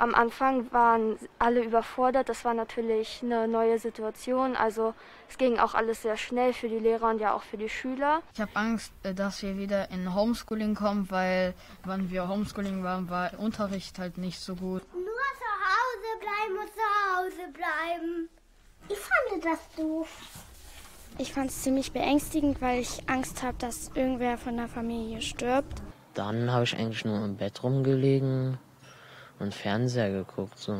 Am Anfang waren alle überfordert. Das war natürlich eine neue Situation. Also es ging auch alles sehr schnell für die Lehrer und ja auch für die Schüler. Ich habe Angst, äh, dass wir wieder in Homeschooling kommen, weil wann wir Homeschooling waren, war Unterricht halt nicht so gut. Nur zu Hause bleiben und zu Hause bleiben. Ich fand das doof. Ich fand es ziemlich beängstigend, weil ich Angst habe, dass irgendwer von der Familie stirbt. Dann habe ich eigentlich nur im Bett rumgelegen und Fernseher geguckt. So.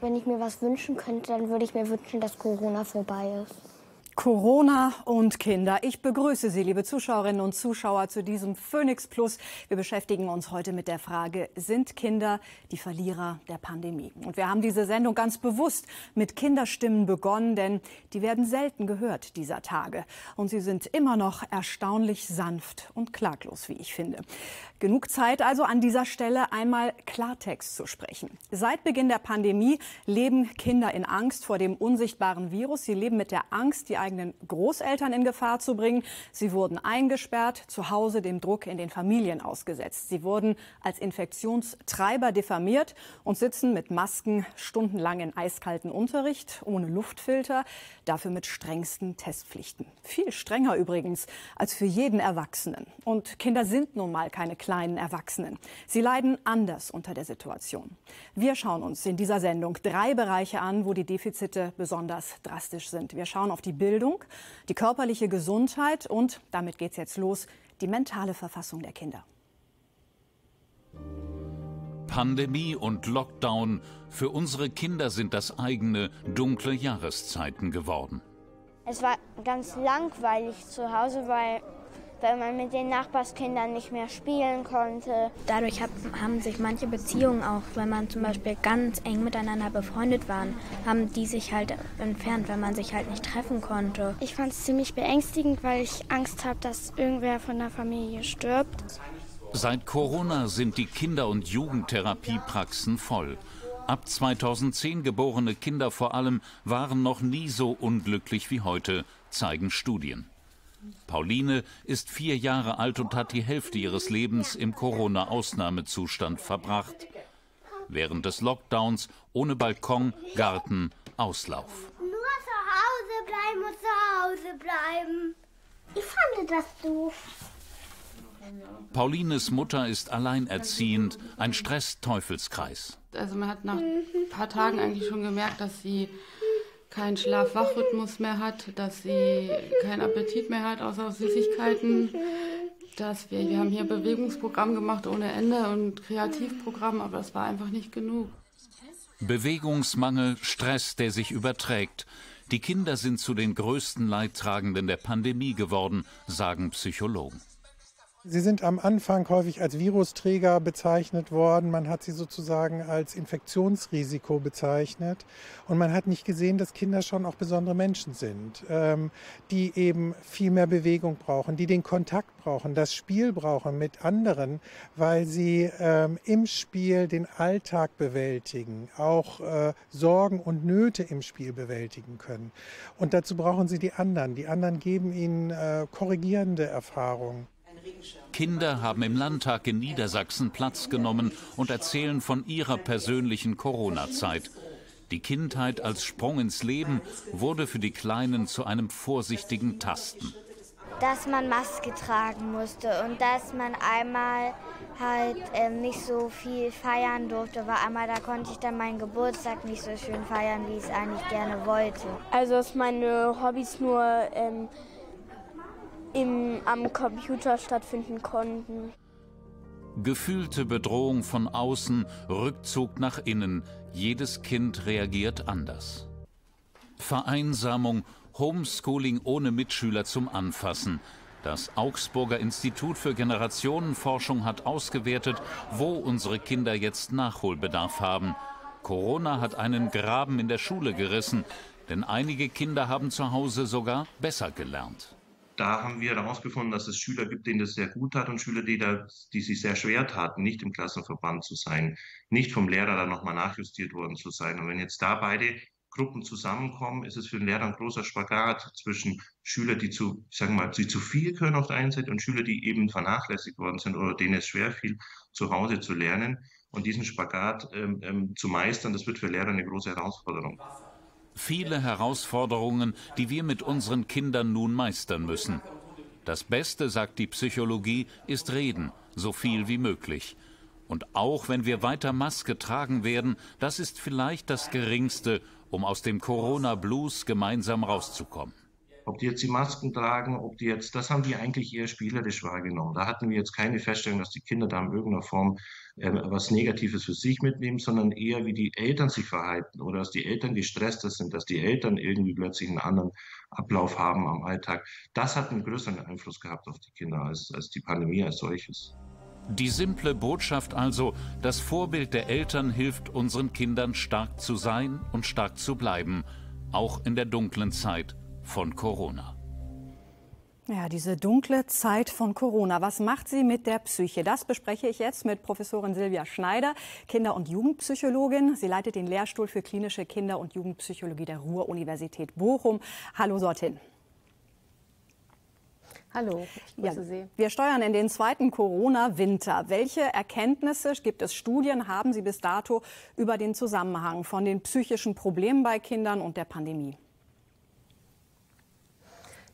Wenn ich mir was wünschen könnte, dann würde ich mir wünschen, dass Corona vorbei ist. Corona und Kinder. Ich begrüße Sie, liebe Zuschauerinnen und Zuschauer, zu diesem Phoenix Plus. Wir beschäftigen uns heute mit der Frage, sind Kinder die Verlierer der Pandemie? Und wir haben diese Sendung ganz bewusst mit Kinderstimmen begonnen, denn die werden selten gehört dieser Tage. Und sie sind immer noch erstaunlich sanft und klaglos, wie ich finde. Genug Zeit also an dieser Stelle einmal Klartext zu sprechen. Seit Beginn der Pandemie leben Kinder in Angst vor dem unsichtbaren Virus. Sie leben mit der Angst, die eigenen Großeltern in Gefahr zu bringen. Sie wurden eingesperrt, zu Hause dem Druck in den Familien ausgesetzt. Sie wurden als Infektionstreiber diffamiert und sitzen mit Masken stundenlang in eiskalten Unterricht, ohne Luftfilter, dafür mit strengsten Testpflichten. Viel strenger übrigens als für jeden Erwachsenen. Und Kinder sind nun mal keine kleinen Erwachsenen. Sie leiden anders unter der Situation. Wir schauen uns in dieser Sendung drei Bereiche an, wo die Defizite besonders drastisch sind. Wir schauen auf die Bildung, die körperliche Gesundheit und, damit geht es jetzt los, die mentale Verfassung der Kinder. Pandemie und Lockdown, für unsere Kinder sind das eigene dunkle Jahreszeiten geworden. Es war ganz langweilig zu Hause, weil weil man mit den Nachbarskindern nicht mehr spielen konnte. Dadurch hat, haben sich manche Beziehungen auch, wenn man zum Beispiel ganz eng miteinander befreundet waren, haben die sich halt entfernt, wenn man sich halt nicht treffen konnte. Ich fand es ziemlich beängstigend, weil ich Angst habe, dass irgendwer von der Familie stirbt. Seit Corona sind die Kinder- und Jugendtherapiepraxen voll. Ab 2010 geborene Kinder vor allem waren noch nie so unglücklich wie heute, zeigen Studien. Pauline ist vier Jahre alt und hat die Hälfte ihres Lebens im Corona-Ausnahmezustand verbracht. Während des Lockdowns ohne Balkon, Garten, Auslauf. Nur zu Hause bleiben und zu Hause bleiben. Ich fand das doof. Paulines Mutter ist alleinerziehend, ein Stress-Teufelskreis. Also man hat nach ein paar Tagen eigentlich schon gemerkt, dass sie keinen Schlaf-Wach-Rhythmus mehr hat, dass sie keinen Appetit mehr hat, außer Süßigkeiten. Dass wir, wir haben hier Bewegungsprogramm gemacht ohne Ende und Kreativprogramm, aber das war einfach nicht genug. Bewegungsmangel, Stress, der sich überträgt. Die Kinder sind zu den größten Leidtragenden der Pandemie geworden, sagen Psychologen. Sie sind am Anfang häufig als Virusträger bezeichnet worden. Man hat sie sozusagen als Infektionsrisiko bezeichnet. Und man hat nicht gesehen, dass Kinder schon auch besondere Menschen sind, ähm, die eben viel mehr Bewegung brauchen, die den Kontakt brauchen, das Spiel brauchen mit anderen, weil sie ähm, im Spiel den Alltag bewältigen, auch äh, Sorgen und Nöte im Spiel bewältigen können. Und dazu brauchen sie die anderen. Die anderen geben ihnen äh, korrigierende Erfahrungen. Kinder haben im Landtag in Niedersachsen Platz genommen und erzählen von ihrer persönlichen Corona-Zeit. Die Kindheit als Sprung ins Leben wurde für die Kleinen zu einem vorsichtigen Tasten. Dass man Maske tragen musste und dass man einmal halt ähm, nicht so viel feiern durfte, war einmal, da konnte ich dann meinen Geburtstag nicht so schön feiern, wie ich es eigentlich gerne wollte. Also dass meine Hobbys nur ähm, im, am Computer stattfinden konnten. Gefühlte Bedrohung von außen, Rückzug nach innen. Jedes Kind reagiert anders. Vereinsamung, Homeschooling ohne Mitschüler zum Anfassen. Das Augsburger Institut für Generationenforschung hat ausgewertet, wo unsere Kinder jetzt Nachholbedarf haben. Corona hat einen Graben in der Schule gerissen, denn einige Kinder haben zu Hause sogar besser gelernt da haben wir herausgefunden, dass es Schüler gibt, denen das sehr gut hat und Schüler, die, da, die sich sehr schwer taten, nicht im Klassenverband zu sein, nicht vom Lehrer dann nochmal nachjustiert worden zu sein. Und wenn jetzt da beide Gruppen zusammenkommen, ist es für den Lehrer ein großer Spagat zwischen Schülern, die zu, ich sage mal, die zu viel können auf der einen Seite und Schüler, die eben vernachlässigt worden sind oder denen es schwer fiel, zu Hause zu lernen. Und diesen Spagat ähm, ähm, zu meistern, das wird für Lehrer eine große Herausforderung. Viele Herausforderungen, die wir mit unseren Kindern nun meistern müssen. Das Beste, sagt die Psychologie, ist reden, so viel wie möglich. Und auch wenn wir weiter Maske tragen werden, das ist vielleicht das Geringste, um aus dem Corona-Blues gemeinsam rauszukommen. Ob die jetzt die Masken tragen, ob die jetzt, das haben wir eigentlich eher spielerisch wahrgenommen. Da hatten wir jetzt keine Feststellung, dass die Kinder da in irgendeiner Form äh, was Negatives für sich mitnehmen, sondern eher, wie die Eltern sich verhalten oder dass die Eltern gestresster sind, dass die Eltern irgendwie plötzlich einen anderen Ablauf haben am Alltag. Das hat einen größeren Einfluss gehabt auf die Kinder als, als die Pandemie als solches. Die simple Botschaft also, das Vorbild der Eltern hilft unseren Kindern stark zu sein und stark zu bleiben, auch in der dunklen Zeit von Corona. Ja, diese dunkle Zeit von Corona. Was macht sie mit der Psyche? Das bespreche ich jetzt mit Professorin Silvia Schneider, Kinder- und Jugendpsychologin. Sie leitet den Lehrstuhl für klinische Kinder- und Jugendpsychologie der Ruhr-Universität Bochum. Hallo dorthin. Hallo, ich grüße ja, Sie. Wir steuern in den zweiten Corona-Winter. Welche Erkenntnisse gibt es, Studien haben Sie bis dato über den Zusammenhang von den psychischen Problemen bei Kindern und der Pandemie?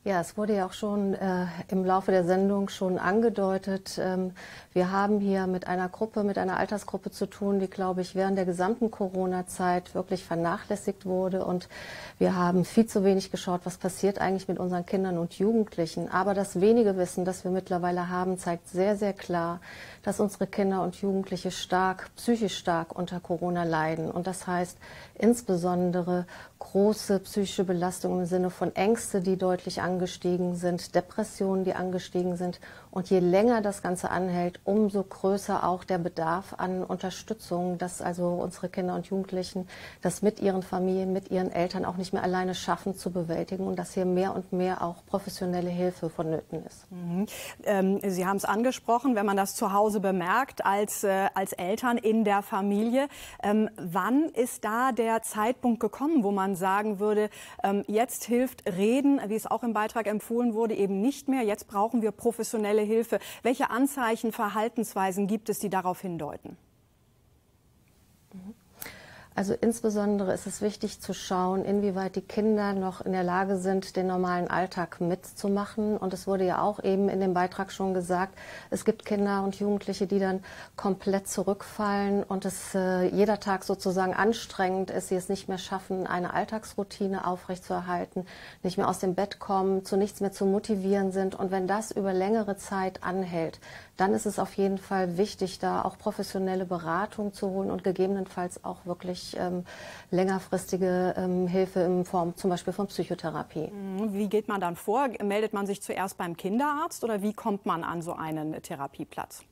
Ja, es wurde ja auch schon äh, im Laufe der Sendung schon angedeutet. Ähm, wir haben hier mit einer Gruppe, mit einer Altersgruppe zu tun, die, glaube ich, während der gesamten Corona-Zeit wirklich vernachlässigt wurde. Und wir haben viel zu wenig geschaut, was passiert eigentlich mit unseren Kindern und Jugendlichen. Aber das wenige Wissen, das wir mittlerweile haben, zeigt sehr, sehr klar, dass unsere Kinder und Jugendliche stark, psychisch stark unter Corona leiden. Und das heißt insbesondere große psychische Belastungen im Sinne von Ängste, die deutlich angestiegen sind, Depressionen, die angestiegen sind. Und je länger das Ganze anhält, umso größer auch der Bedarf an Unterstützung, dass also unsere Kinder und Jugendlichen das mit ihren Familien, mit ihren Eltern auch nicht mehr alleine schaffen zu bewältigen und dass hier mehr und mehr auch professionelle Hilfe vonnöten ist. Mhm. Ähm, Sie haben es angesprochen, wenn man das zu Hause bemerkt als, äh, als Eltern in der Familie. Ähm, wann ist da der Zeitpunkt gekommen, wo man sagen würde, ähm, jetzt hilft Reden, wie es auch im Beitrag empfohlen wurde, eben nicht mehr. Jetzt brauchen wir professionelle Hilfe. Welche Anzeichen, Verhaltensweisen gibt es, die darauf hindeuten? Also insbesondere ist es wichtig zu schauen, inwieweit die Kinder noch in der Lage sind, den normalen Alltag mitzumachen. Und es wurde ja auch eben in dem Beitrag schon gesagt, es gibt Kinder und Jugendliche, die dann komplett zurückfallen und es äh, jeder Tag sozusagen anstrengend ist, sie es nicht mehr schaffen, eine Alltagsroutine aufrechtzuerhalten, nicht mehr aus dem Bett kommen, zu nichts mehr zu motivieren sind. Und wenn das über längere Zeit anhält, dann ist es auf jeden Fall wichtig, da auch professionelle Beratung zu holen und gegebenenfalls auch wirklich ähm, längerfristige ähm, Hilfe in Form zum Beispiel von Psychotherapie. Mhm. Wie geht man dann vor? Meldet man sich zuerst beim Kinderarzt oder wie kommt man an so einen Therapieplatz?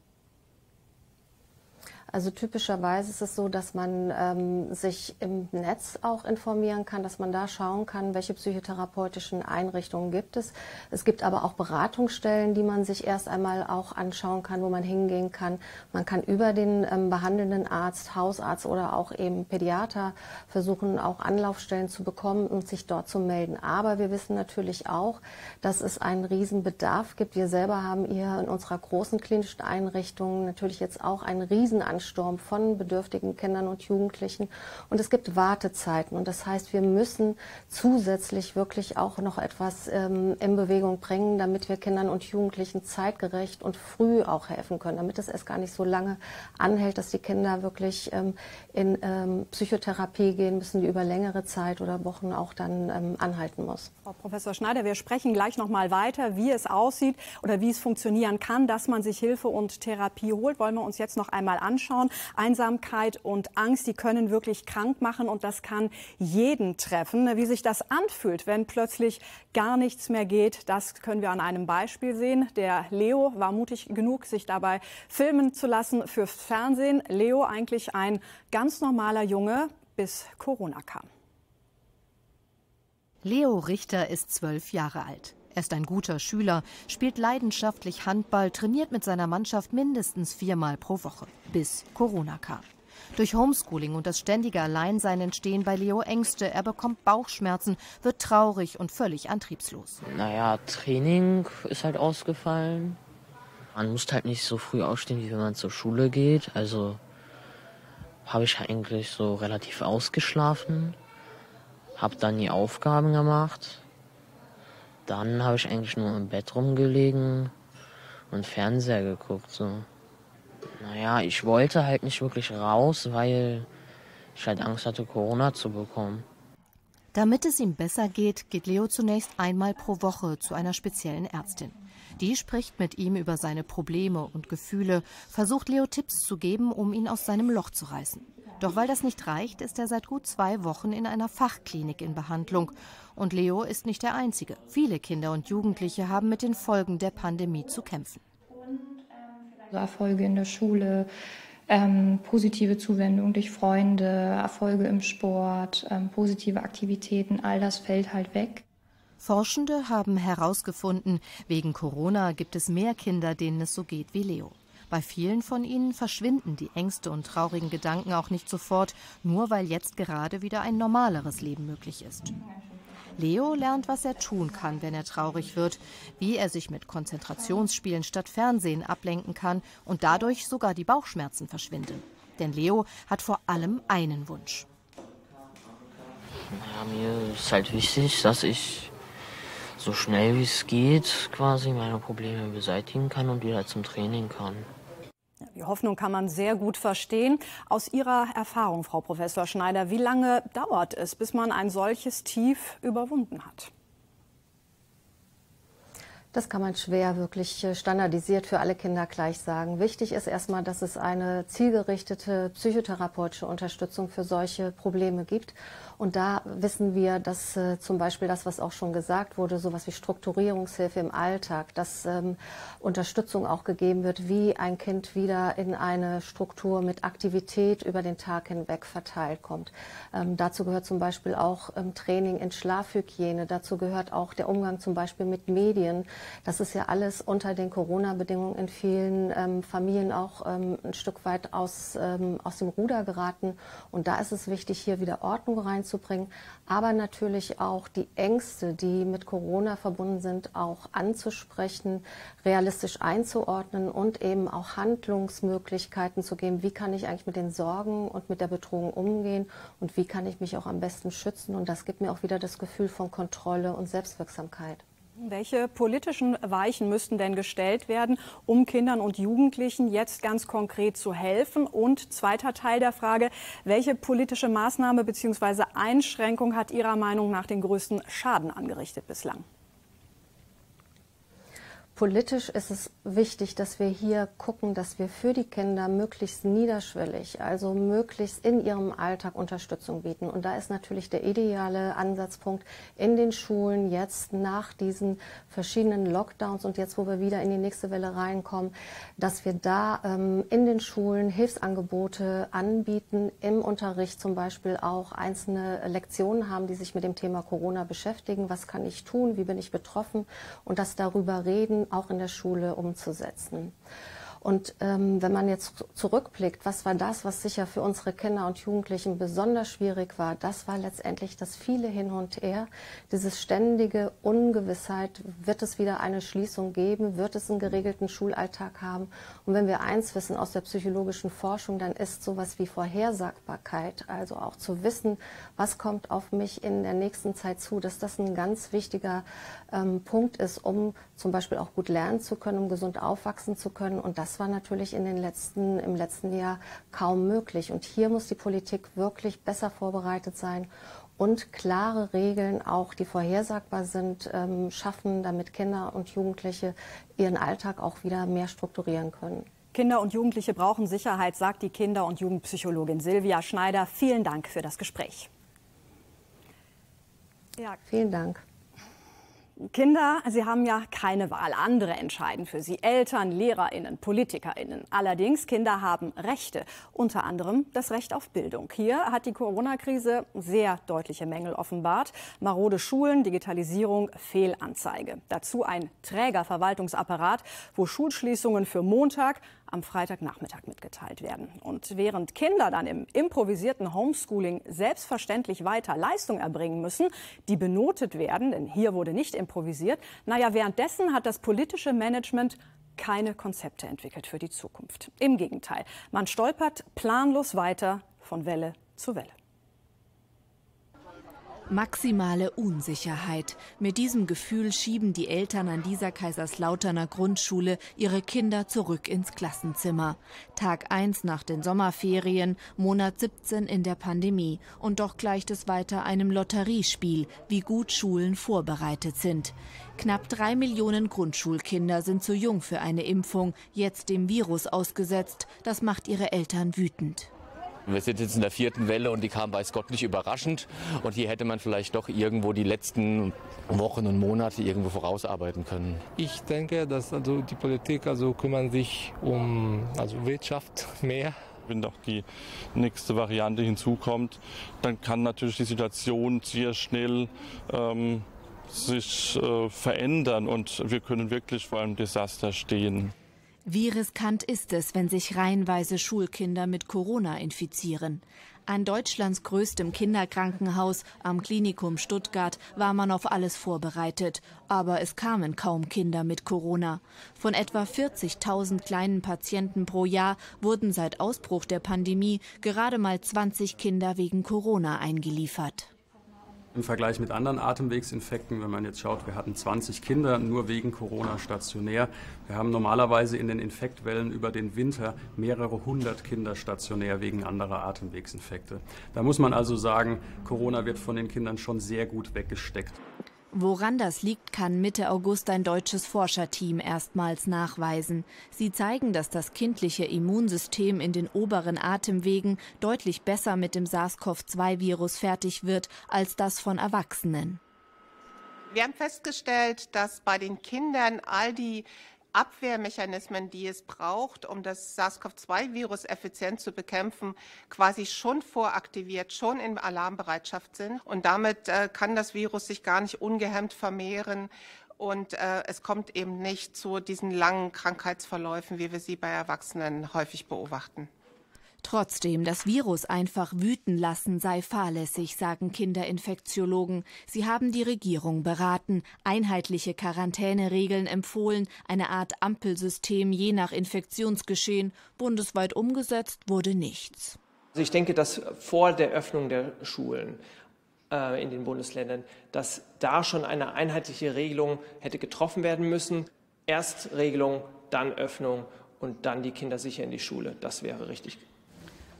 Also typischerweise ist es so, dass man ähm, sich im Netz auch informieren kann, dass man da schauen kann, welche psychotherapeutischen Einrichtungen gibt es. Es gibt aber auch Beratungsstellen, die man sich erst einmal auch anschauen kann, wo man hingehen kann. Man kann über den ähm, behandelnden Arzt, Hausarzt oder auch eben Pädiater versuchen, auch Anlaufstellen zu bekommen und sich dort zu melden. Aber wir wissen natürlich auch, dass es einen Riesenbedarf gibt. Wir selber haben hier in unserer großen klinischen Einrichtung natürlich jetzt auch einen Riesenansturm Ansturm von bedürftigen Kindern und Jugendlichen. Und es gibt Wartezeiten. Und das heißt, wir müssen zusätzlich wirklich auch noch etwas ähm, in Bewegung bringen, damit wir Kindern und Jugendlichen zeitgerecht und früh auch helfen können, damit es erst gar nicht so lange anhält, dass die Kinder wirklich ähm, in ähm, Psychotherapie gehen müssen, die über längere Zeit oder Wochen auch dann ähm, anhalten muss. Frau Professor Schneider, wir sprechen gleich noch mal weiter, wie es aussieht oder wie es funktionieren kann, dass man sich Hilfe und Therapie holt. Wollen wir uns jetzt noch einmal anschauen anschauen. Einsamkeit und Angst, die können wirklich krank machen und das kann jeden treffen. Wie sich das anfühlt, wenn plötzlich gar nichts mehr geht, das können wir an einem Beispiel sehen. Der Leo war mutig genug, sich dabei filmen zu lassen fürs Fernsehen. Leo eigentlich ein ganz normaler Junge, bis Corona kam. Leo Richter ist zwölf Jahre alt. Er ist ein guter Schüler, spielt leidenschaftlich Handball, trainiert mit seiner Mannschaft mindestens viermal pro Woche, bis Corona kam. Durch Homeschooling und das ständige Alleinsein entstehen bei Leo Ängste. Er bekommt Bauchschmerzen, wird traurig und völlig antriebslos. Naja, Training ist halt ausgefallen. Man muss halt nicht so früh aufstehen, wie wenn man zur Schule geht. Also habe ich eigentlich so relativ ausgeschlafen, habe dann die Aufgaben gemacht. Dann habe ich eigentlich nur im Bett rumgelegen und Fernseher geguckt. So. Naja, ich wollte halt nicht wirklich raus, weil ich halt Angst hatte, Corona zu bekommen. Damit es ihm besser geht, geht Leo zunächst einmal pro Woche zu einer speziellen Ärztin. Die spricht mit ihm über seine Probleme und Gefühle, versucht Leo Tipps zu geben, um ihn aus seinem Loch zu reißen. Doch weil das nicht reicht, ist er seit gut zwei Wochen in einer Fachklinik in Behandlung. Und Leo ist nicht der Einzige. Viele Kinder und Jugendliche haben mit den Folgen der Pandemie zu kämpfen. Erfolge in der Schule, ähm, positive Zuwendung durch Freunde, Erfolge im Sport, ähm, positive Aktivitäten, all das fällt halt weg. Forschende haben herausgefunden, wegen Corona gibt es mehr Kinder, denen es so geht wie Leo. Bei vielen von ihnen verschwinden die Ängste und traurigen Gedanken auch nicht sofort, nur weil jetzt gerade wieder ein normaleres Leben möglich ist. Leo lernt, was er tun kann, wenn er traurig wird, wie er sich mit Konzentrationsspielen statt Fernsehen ablenken kann und dadurch sogar die Bauchschmerzen verschwinden. Denn Leo hat vor allem einen Wunsch. Ja, mir ist halt wichtig, dass ich so schnell wie es geht quasi meine Probleme beseitigen kann und wieder zum Training kann. Die Hoffnung kann man sehr gut verstehen. Aus Ihrer Erfahrung, Frau Professor Schneider, wie lange dauert es, bis man ein solches Tief überwunden hat? Das kann man schwer wirklich äh, standardisiert für alle Kinder gleich sagen. Wichtig ist erstmal, dass es eine zielgerichtete psychotherapeutische Unterstützung für solche Probleme gibt und da wissen wir, dass äh, zum Beispiel das, was auch schon gesagt wurde, sowas wie Strukturierungshilfe im Alltag, dass ähm, Unterstützung auch gegeben wird, wie ein Kind wieder in eine Struktur mit Aktivität über den Tag hinweg verteilt kommt. Ähm, dazu gehört zum Beispiel auch ähm, Training in Schlafhygiene. Dazu gehört auch der Umgang zum Beispiel mit Medien. Das ist ja alles unter den Corona-Bedingungen in vielen ähm, Familien auch ähm, ein Stück weit aus, ähm, aus dem Ruder geraten. Und da ist es wichtig, hier wieder Ordnung reinzubringen reinzubringen, aber natürlich auch die Ängste, die mit Corona verbunden sind, auch anzusprechen, realistisch einzuordnen und eben auch Handlungsmöglichkeiten zu geben. Wie kann ich eigentlich mit den Sorgen und mit der Bedrohung umgehen und wie kann ich mich auch am besten schützen? Und das gibt mir auch wieder das Gefühl von Kontrolle und Selbstwirksamkeit. Welche politischen Weichen müssten denn gestellt werden, um Kindern und Jugendlichen jetzt ganz konkret zu helfen? Und zweiter Teil der Frage, welche politische Maßnahme bzw. Einschränkung hat Ihrer Meinung nach den größten Schaden angerichtet bislang? Politisch ist es wichtig, dass wir hier gucken, dass wir für die Kinder möglichst niederschwellig, also möglichst in ihrem Alltag Unterstützung bieten. Und da ist natürlich der ideale Ansatzpunkt in den Schulen jetzt nach diesen verschiedenen Lockdowns und jetzt, wo wir wieder in die nächste Welle reinkommen, dass wir da ähm, in den Schulen Hilfsangebote anbieten, im Unterricht zum Beispiel auch einzelne Lektionen haben, die sich mit dem Thema Corona beschäftigen. Was kann ich tun? Wie bin ich betroffen? Und das darüber reden auch in der Schule umzusetzen. Und ähm, wenn man jetzt zurückblickt, was war das, was sicher für unsere Kinder und Jugendlichen besonders schwierig war? Das war letztendlich das viele Hin und Her, dieses ständige Ungewissheit. Wird es wieder eine Schließung geben? Wird es einen geregelten Schulalltag haben? Und wenn wir eins wissen aus der psychologischen Forschung, dann ist sowas wie Vorhersagbarkeit, also auch zu wissen, was kommt auf mich in der nächsten Zeit zu, dass das ein ganz wichtiger ähm, Punkt ist, um zum Beispiel auch gut lernen zu können, um gesund aufwachsen zu können. Und das war natürlich in den letzten, im letzten Jahr kaum möglich. Und hier muss die Politik wirklich besser vorbereitet sein und klare Regeln, auch die vorhersagbar sind, ähm, schaffen, damit Kinder und Jugendliche ihren Alltag auch wieder mehr strukturieren können. Kinder und Jugendliche brauchen Sicherheit, sagt die Kinder- und Jugendpsychologin Silvia Schneider. Vielen Dank für das Gespräch. Ja. Vielen Dank. Kinder, sie haben ja keine Wahl. Andere entscheiden für sie. Eltern, LehrerInnen, PolitikerInnen. Allerdings, Kinder haben Rechte. Unter anderem das Recht auf Bildung. Hier hat die Corona-Krise sehr deutliche Mängel offenbart. Marode Schulen, Digitalisierung, Fehlanzeige. Dazu ein träger Verwaltungsapparat, wo Schulschließungen für Montag am Freitagnachmittag mitgeteilt werden. Und während Kinder dann im improvisierten Homeschooling selbstverständlich weiter Leistung erbringen müssen, die benotet werden, denn hier wurde nicht improvisiert, naja, währenddessen hat das politische Management keine Konzepte entwickelt für die Zukunft. Im Gegenteil, man stolpert planlos weiter von Welle zu Welle. Maximale Unsicherheit. Mit diesem Gefühl schieben die Eltern an dieser Kaiserslauterner Grundschule ihre Kinder zurück ins Klassenzimmer. Tag 1 nach den Sommerferien, Monat 17 in der Pandemie. Und doch gleicht es weiter einem Lotteriespiel, wie gut Schulen vorbereitet sind. Knapp drei Millionen Grundschulkinder sind zu jung für eine Impfung, jetzt dem Virus ausgesetzt. Das macht ihre Eltern wütend. Wir sind jetzt in der vierten Welle und die kam weiß Gott nicht überraschend. Und hier hätte man vielleicht doch irgendwo die letzten Wochen und Monate irgendwo vorausarbeiten können. Ich denke, dass also die Politik also kümmern sich um also Wirtschaft mehr wenn doch die nächste Variante hinzukommt, dann kann natürlich die Situation sehr schnell ähm, sich äh, verändern und wir können wirklich vor einem Desaster stehen. Wie riskant ist es, wenn sich reihenweise Schulkinder mit Corona infizieren? An Deutschlands größtem Kinderkrankenhaus am Klinikum Stuttgart war man auf alles vorbereitet, aber es kamen kaum Kinder mit Corona. Von etwa 40.000 kleinen Patienten pro Jahr wurden seit Ausbruch der Pandemie gerade mal 20 Kinder wegen Corona eingeliefert. Im Vergleich mit anderen Atemwegsinfekten, wenn man jetzt schaut, wir hatten 20 Kinder nur wegen Corona stationär. Wir haben normalerweise in den Infektwellen über den Winter mehrere hundert Kinder stationär wegen anderer Atemwegsinfekte. Da muss man also sagen, Corona wird von den Kindern schon sehr gut weggesteckt. Woran das liegt, kann Mitte August ein deutsches Forscherteam erstmals nachweisen. Sie zeigen, dass das kindliche Immunsystem in den oberen Atemwegen deutlich besser mit dem SARS-CoV-2-Virus fertig wird als das von Erwachsenen. Wir haben festgestellt, dass bei den Kindern all die Abwehrmechanismen, die es braucht, um das SARS-CoV-2-Virus effizient zu bekämpfen, quasi schon voraktiviert, schon in Alarmbereitschaft sind. Und damit äh, kann das Virus sich gar nicht ungehemmt vermehren. Und äh, es kommt eben nicht zu diesen langen Krankheitsverläufen, wie wir sie bei Erwachsenen häufig beobachten. Trotzdem, das Virus einfach wüten lassen sei fahrlässig, sagen Kinderinfektiologen. Sie haben die Regierung beraten, einheitliche Quarantäneregeln empfohlen, eine Art Ampelsystem je nach Infektionsgeschehen. Bundesweit umgesetzt wurde nichts. Also ich denke, dass vor der Öffnung der Schulen äh, in den Bundesländern, dass da schon eine einheitliche Regelung hätte getroffen werden müssen. Erst Regelung, dann Öffnung und dann die Kinder sicher in die Schule. Das wäre richtig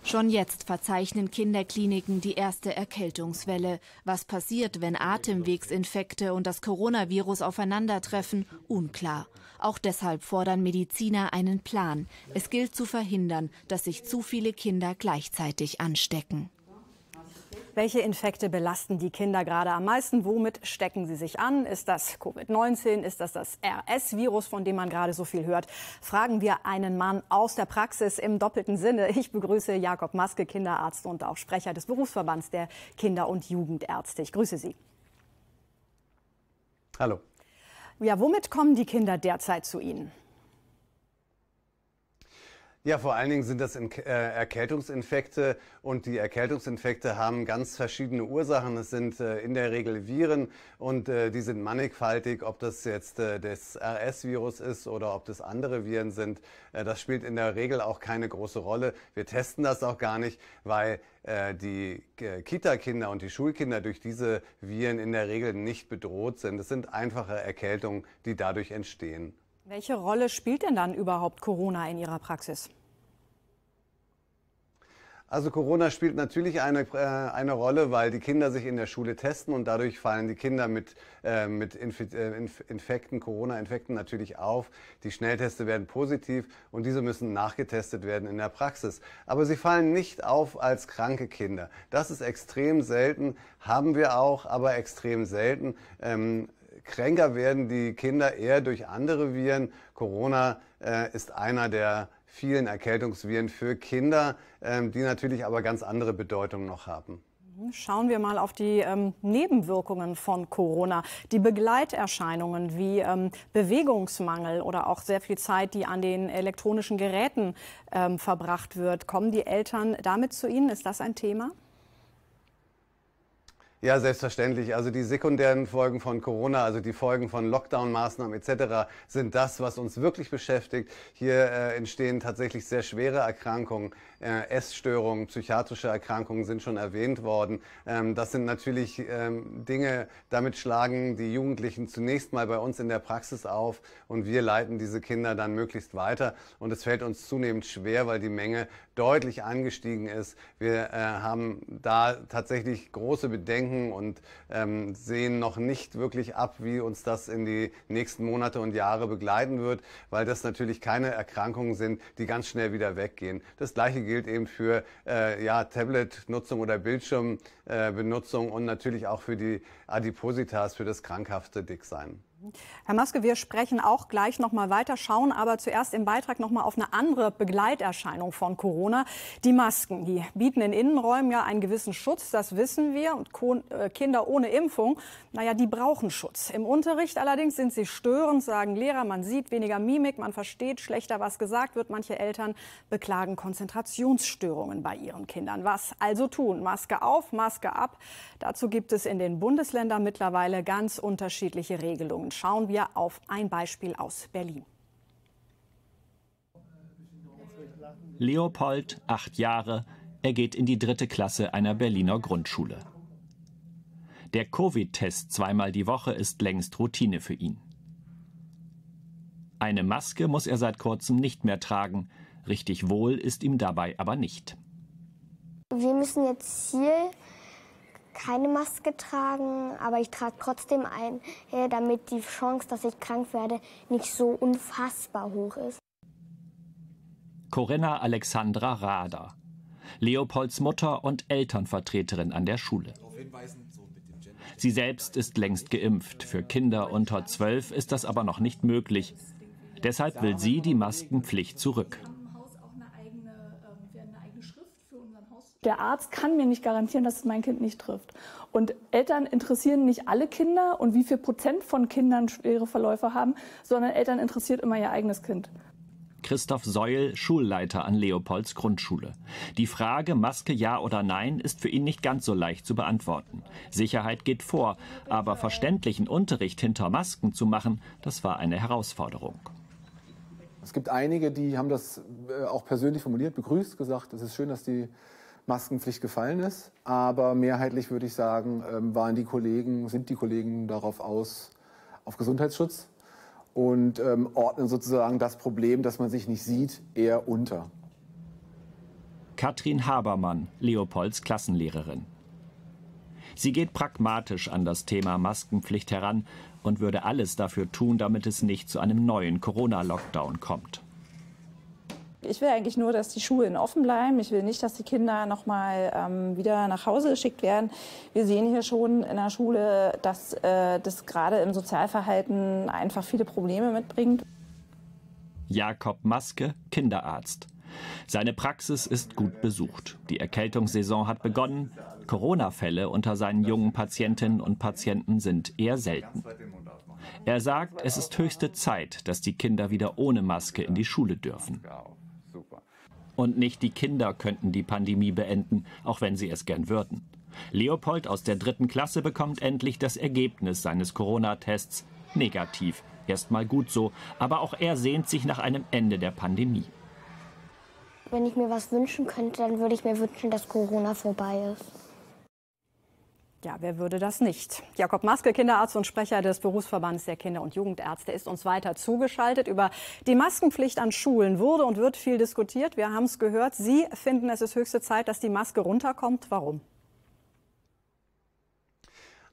Schon jetzt verzeichnen Kinderkliniken die erste Erkältungswelle. Was passiert, wenn Atemwegsinfekte und das Coronavirus aufeinandertreffen, unklar. Auch deshalb fordern Mediziner einen Plan. Es gilt zu verhindern, dass sich zu viele Kinder gleichzeitig anstecken. Welche Infekte belasten die Kinder gerade am meisten? Womit stecken sie sich an? Ist das Covid-19? Ist das das RS-Virus, von dem man gerade so viel hört? Fragen wir einen Mann aus der Praxis im doppelten Sinne. Ich begrüße Jakob Maske, Kinderarzt und auch Sprecher des Berufsverbands der Kinder- und Jugendärzte. Ich grüße Sie. Hallo. Ja, womit kommen die Kinder derzeit zu Ihnen? Ja, vor allen Dingen sind das äh, Erkältungsinfekte und die Erkältungsinfekte haben ganz verschiedene Ursachen. Es sind äh, in der Regel Viren und äh, die sind mannigfaltig, ob das jetzt das RS-Virus ist oder ob das andere Viren sind. Das spielt in der Regel auch keine große Rolle. Wir testen das auch gar nicht, weil die Kita-Kinder und die Schulkinder durch diese Viren in der Regel nicht bedroht sind. Es sind einfache Erkältungen, die dadurch entstehen. Welche Rolle spielt denn dann überhaupt Corona in Ihrer Praxis? Also Corona spielt natürlich eine, äh, eine Rolle, weil die Kinder sich in der Schule testen und dadurch fallen die Kinder mit, äh, mit äh, Infekten, Corona-Infekten natürlich auf. Die Schnellteste werden positiv und diese müssen nachgetestet werden in der Praxis. Aber sie fallen nicht auf als kranke Kinder. Das ist extrem selten, haben wir auch, aber extrem selten. Ähm, kränker werden die Kinder eher durch andere Viren. Corona äh, ist einer der vielen Erkältungsviren für Kinder, ähm, die natürlich aber ganz andere Bedeutung noch haben. Schauen wir mal auf die ähm, Nebenwirkungen von Corona. Die Begleiterscheinungen wie ähm, Bewegungsmangel oder auch sehr viel Zeit, die an den elektronischen Geräten ähm, verbracht wird. Kommen die Eltern damit zu Ihnen? Ist das ein Thema? Ja, selbstverständlich. Also die sekundären Folgen von Corona, also die Folgen von Lockdown-Maßnahmen etc. sind das, was uns wirklich beschäftigt. Hier äh, entstehen tatsächlich sehr schwere Erkrankungen. Äh, Essstörungen, psychiatrische Erkrankungen sind schon erwähnt worden. Ähm, das sind natürlich ähm, Dinge, damit schlagen die Jugendlichen zunächst mal bei uns in der Praxis auf und wir leiten diese Kinder dann möglichst weiter. Und es fällt uns zunehmend schwer, weil die Menge deutlich angestiegen ist. Wir äh, haben da tatsächlich große Bedenken und ähm, sehen noch nicht wirklich ab, wie uns das in die nächsten Monate und Jahre begleiten wird, weil das natürlich keine Erkrankungen sind, die ganz schnell wieder weggehen. Das gleiche gilt eben für äh, ja, Tablet-Nutzung oder Bildschirmbenutzung äh, und natürlich auch für die Adipositas, für das krankhafte Dicksein. Herr Maske, wir sprechen auch gleich noch mal weiter, schauen aber zuerst im Beitrag noch mal auf eine andere Begleiterscheinung von Corona. Die Masken, die bieten in Innenräumen ja einen gewissen Schutz, das wissen wir. Und äh, Kinder ohne Impfung, naja, die brauchen Schutz. Im Unterricht allerdings sind sie störend, sagen Lehrer. Man sieht weniger Mimik, man versteht schlechter, was gesagt wird. Manche Eltern beklagen Konzentrationsstörungen bei ihren Kindern. Was also tun? Maske auf, Maske ab. Dazu gibt es in den Bundesländern mittlerweile ganz unterschiedliche Regelungen schauen wir auf ein Beispiel aus Berlin. Leopold, acht Jahre, er geht in die dritte Klasse einer Berliner Grundschule. Der Covid-Test zweimal die Woche ist längst Routine für ihn. Eine Maske muss er seit kurzem nicht mehr tragen. Richtig wohl ist ihm dabei aber nicht. Wir müssen jetzt hier keine Maske tragen, aber ich trage trotzdem ein, damit die Chance, dass ich krank werde, nicht so unfassbar hoch ist. Corinna Alexandra Rader, Leopolds Mutter und Elternvertreterin an der Schule. Sie selbst ist längst geimpft. Für Kinder unter zwölf ist das aber noch nicht möglich. Deshalb will sie die Maskenpflicht zurück. Der Arzt kann mir nicht garantieren, dass es mein Kind nicht trifft. Und Eltern interessieren nicht alle Kinder und wie viel Prozent von Kindern schwere Verläufe haben, sondern Eltern interessiert immer ihr eigenes Kind. Christoph Seul, Schulleiter an Leopolds Grundschule. Die Frage Maske ja oder nein ist für ihn nicht ganz so leicht zu beantworten. Sicherheit geht vor, aber verständlichen Unterricht hinter Masken zu machen, das war eine Herausforderung. Es gibt einige, die haben das äh, auch persönlich formuliert, begrüßt, gesagt, es ist schön, dass die Maskenpflicht gefallen ist. Aber mehrheitlich würde ich sagen, ähm, waren die Kollegen, sind die Kollegen darauf aus, auf Gesundheitsschutz und ähm, ordnen sozusagen das Problem, dass man sich nicht sieht, eher unter. Katrin Habermann, Leopolds Klassenlehrerin. Sie geht pragmatisch an das Thema Maskenpflicht heran und würde alles dafür tun, damit es nicht zu einem neuen Corona-Lockdown kommt. Ich will eigentlich nur, dass die Schulen offen bleiben. Ich will nicht, dass die Kinder noch mal ähm, wieder nach Hause geschickt werden. Wir sehen hier schon in der Schule, dass äh, das gerade im Sozialverhalten einfach viele Probleme mitbringt. Jakob Maske, Kinderarzt. Seine Praxis ist gut besucht. Die Erkältungssaison hat begonnen. Corona-Fälle unter seinen jungen Patientinnen und Patienten sind eher selten. Er sagt, es ist höchste Zeit, dass die Kinder wieder ohne Maske in die Schule dürfen. Und nicht die Kinder könnten die Pandemie beenden, auch wenn sie es gern würden. Leopold aus der dritten Klasse bekommt endlich das Ergebnis seines Corona-Tests negativ. Erstmal gut so, aber auch er sehnt sich nach einem Ende der Pandemie. Wenn ich mir was wünschen könnte, dann würde ich mir wünschen, dass Corona vorbei ist. Ja, wer würde das nicht? Jakob Maske, Kinderarzt und Sprecher des Berufsverbands der Kinder- und Jugendärzte, ist uns weiter zugeschaltet. Über die Maskenpflicht an Schulen wurde und wird viel diskutiert. Wir haben es gehört. Sie finden, es ist höchste Zeit, dass die Maske runterkommt. Warum?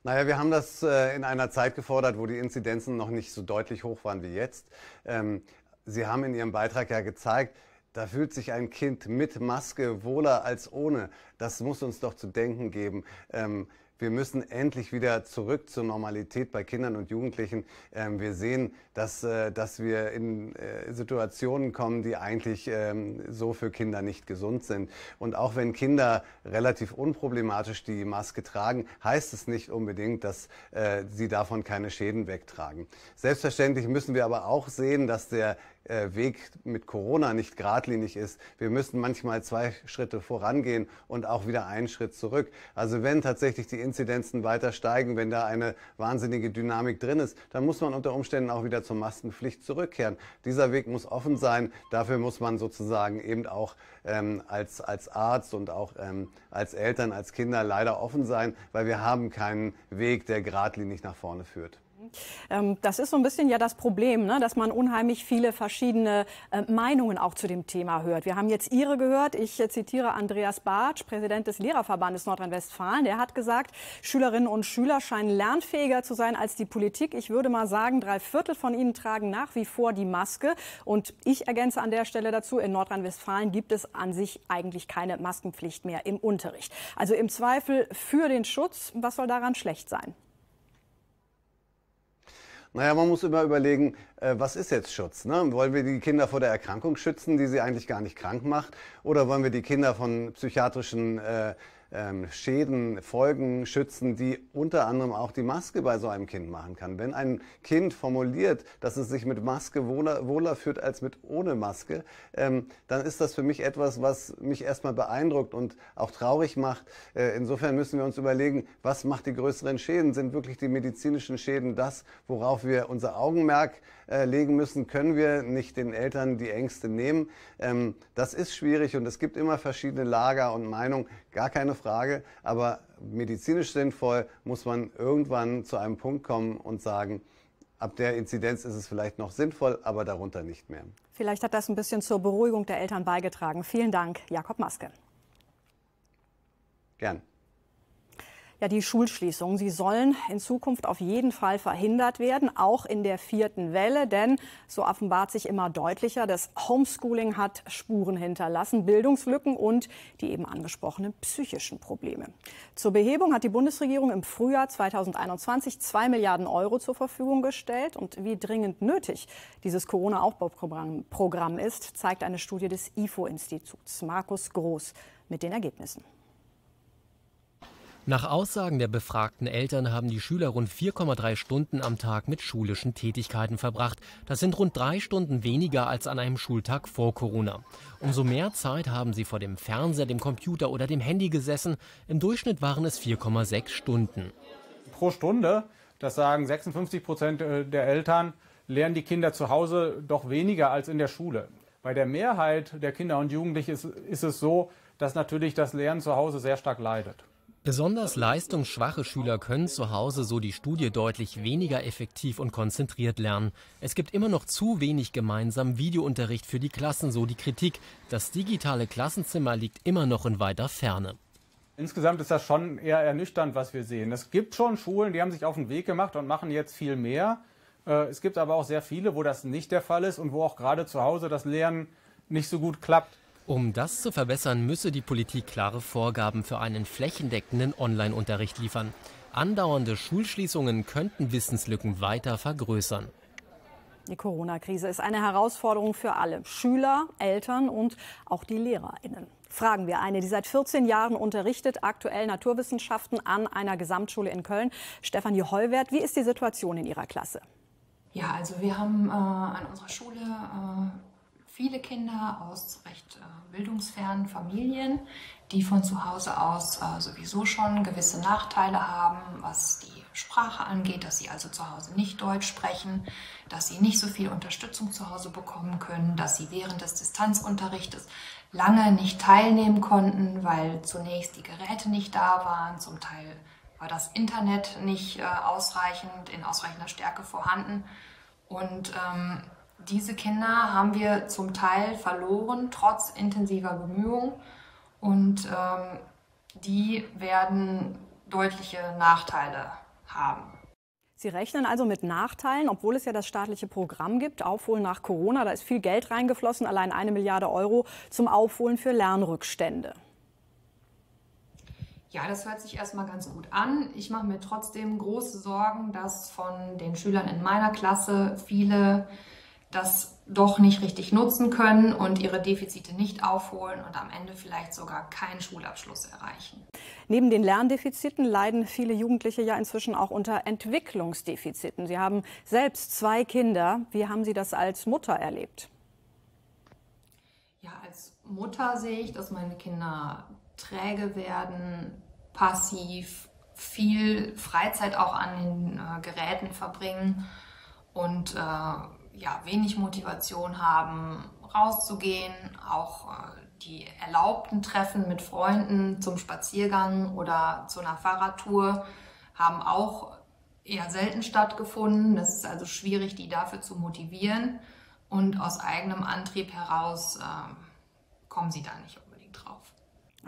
Naja, wir haben das äh, in einer Zeit gefordert, wo die Inzidenzen noch nicht so deutlich hoch waren wie jetzt. Ähm, Sie haben in Ihrem Beitrag ja gezeigt, da fühlt sich ein Kind mit Maske wohler als ohne. Das muss uns doch zu denken geben. Ähm, wir müssen endlich wieder zurück zur Normalität bei Kindern und Jugendlichen. Ähm, wir sehen, dass, äh, dass wir in äh, Situationen kommen, die eigentlich ähm, so für Kinder nicht gesund sind. Und auch wenn Kinder relativ unproblematisch die Maske tragen, heißt es nicht unbedingt, dass äh, sie davon keine Schäden wegtragen. Selbstverständlich müssen wir aber auch sehen, dass der Weg mit Corona nicht geradlinig ist. Wir müssen manchmal zwei Schritte vorangehen und auch wieder einen Schritt zurück. Also wenn tatsächlich die Inzidenzen weiter steigen, wenn da eine wahnsinnige Dynamik drin ist, dann muss man unter Umständen auch wieder zur Maskenpflicht zurückkehren. Dieser Weg muss offen sein. Dafür muss man sozusagen eben auch ähm, als, als Arzt und auch ähm, als Eltern, als Kinder leider offen sein, weil wir haben keinen Weg, der geradlinig nach vorne führt. Ähm, das ist so ein bisschen ja das Problem, ne? dass man unheimlich viele verschiedene äh, Meinungen auch zu dem Thema hört. Wir haben jetzt Ihre gehört. Ich äh, zitiere Andreas Bartsch, Präsident des Lehrerverbandes Nordrhein-Westfalen. Der hat gesagt, Schülerinnen und Schüler scheinen lernfähiger zu sein als die Politik. Ich würde mal sagen, drei Viertel von ihnen tragen nach wie vor die Maske. Und ich ergänze an der Stelle dazu, in Nordrhein-Westfalen gibt es an sich eigentlich keine Maskenpflicht mehr im Unterricht. Also im Zweifel für den Schutz. Was soll daran schlecht sein? Naja, man muss immer überlegen, äh, was ist jetzt Schutz? Ne? Wollen wir die Kinder vor der Erkrankung schützen, die sie eigentlich gar nicht krank macht? Oder wollen wir die Kinder von psychiatrischen äh, Schäden, Folgen schützen, die unter anderem auch die Maske bei so einem Kind machen kann. Wenn ein Kind formuliert, dass es sich mit Maske wohler, wohler fühlt als mit ohne Maske, ähm, dann ist das für mich etwas, was mich erstmal beeindruckt und auch traurig macht. Äh, insofern müssen wir uns überlegen, was macht die größeren Schäden? Sind wirklich die medizinischen Schäden das, worauf wir unser Augenmerk äh, legen müssen? Können wir nicht den Eltern die Ängste nehmen? Ähm, das ist schwierig und es gibt immer verschiedene Lager und Meinungen gar keine Frage. Aber medizinisch sinnvoll muss man irgendwann zu einem Punkt kommen und sagen, ab der Inzidenz ist es vielleicht noch sinnvoll, aber darunter nicht mehr. Vielleicht hat das ein bisschen zur Beruhigung der Eltern beigetragen. Vielen Dank, Jakob Maske. Gern. Ja, die Schulschließungen, sie sollen in Zukunft auf jeden Fall verhindert werden, auch in der vierten Welle, denn so offenbart sich immer deutlicher, das Homeschooling hat Spuren hinterlassen, Bildungslücken und die eben angesprochenen psychischen Probleme. Zur Behebung hat die Bundesregierung im Frühjahr 2021 zwei Milliarden Euro zur Verfügung gestellt und wie dringend nötig dieses Corona-Aufbauprogramm ist, zeigt eine Studie des IFO-Instituts. Markus Groß mit den Ergebnissen. Nach Aussagen der befragten Eltern haben die Schüler rund 4,3 Stunden am Tag mit schulischen Tätigkeiten verbracht. Das sind rund drei Stunden weniger als an einem Schultag vor Corona. Umso mehr Zeit haben sie vor dem Fernseher, dem Computer oder dem Handy gesessen. Im Durchschnitt waren es 4,6 Stunden. Pro Stunde, das sagen 56 Prozent äh, der Eltern, lernen die Kinder zu Hause doch weniger als in der Schule. Bei der Mehrheit der Kinder und Jugendlichen ist, ist es so, dass natürlich das Lernen zu Hause sehr stark leidet. Besonders leistungsschwache Schüler können zu Hause, so die Studie, deutlich weniger effektiv und konzentriert lernen. Es gibt immer noch zu wenig gemeinsamen Videounterricht für die Klassen, so die Kritik. Das digitale Klassenzimmer liegt immer noch in weiter Ferne. Insgesamt ist das schon eher ernüchternd, was wir sehen. Es gibt schon Schulen, die haben sich auf den Weg gemacht und machen jetzt viel mehr. Äh, es gibt aber auch sehr viele, wo das nicht der Fall ist und wo auch gerade zu Hause das Lernen nicht so gut klappt. Um das zu verbessern, müsse die Politik klare Vorgaben für einen flächendeckenden Online-Unterricht liefern. Andauernde Schulschließungen könnten Wissenslücken weiter vergrößern. Die Corona-Krise ist eine Herausforderung für alle, Schüler, Eltern und auch die Lehrerinnen. Fragen wir eine, die seit 14 Jahren unterrichtet, aktuell Naturwissenschaften an einer Gesamtschule in Köln. Stefanie Heuwert, wie ist die Situation in Ihrer Klasse? Ja, also wir haben äh, an unserer Schule äh, viele Kinder aus recht äh, bildungsfernen Familien, die von zu Hause aus äh, sowieso schon gewisse Nachteile haben, was die Sprache angeht, dass sie also zu Hause nicht Deutsch sprechen, dass sie nicht so viel Unterstützung zu Hause bekommen können, dass sie während des Distanzunterrichtes lange nicht teilnehmen konnten, weil zunächst die Geräte nicht da waren, zum Teil war das Internet nicht äh, ausreichend, in ausreichender Stärke vorhanden. Und ähm, diese Kinder haben wir zum Teil verloren, trotz intensiver Bemühungen. Und ähm, die werden deutliche Nachteile haben. Sie rechnen also mit Nachteilen, obwohl es ja das staatliche Programm gibt, Aufholen nach Corona. Da ist viel Geld reingeflossen, allein eine Milliarde Euro zum Aufholen für Lernrückstände. Ja, das hört sich erstmal ganz gut an. Ich mache mir trotzdem große Sorgen, dass von den Schülern in meiner Klasse viele das doch nicht richtig nutzen können und ihre Defizite nicht aufholen und am Ende vielleicht sogar keinen Schulabschluss erreichen. Neben den Lerndefiziten leiden viele Jugendliche ja inzwischen auch unter Entwicklungsdefiziten. Sie haben selbst zwei Kinder. Wie haben Sie das als Mutter erlebt? Ja, als Mutter sehe ich, dass meine Kinder träge werden, passiv, viel Freizeit auch an den äh, Geräten verbringen und äh, ja, wenig Motivation haben, rauszugehen, auch äh, die erlaubten Treffen mit Freunden zum Spaziergang oder zu einer Fahrradtour haben auch eher selten stattgefunden. Es ist also schwierig, die dafür zu motivieren und aus eigenem Antrieb heraus äh, kommen sie da nicht drauf.